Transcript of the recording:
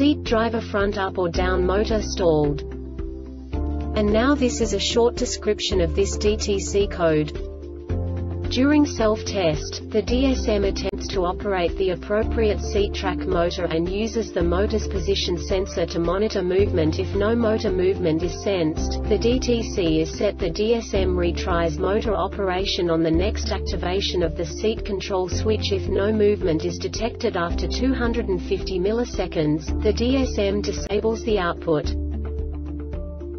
seat driver front up or down motor stalled. And now this is a short description of this DTC code. During self-test, the DSM attempts to operate the appropriate seat track motor and uses the motor's position sensor to monitor movement if no motor movement is sensed. The DTC is set the DSM retries motor operation on the next activation of the seat control switch if no movement is detected after 250 milliseconds. The DSM disables the output.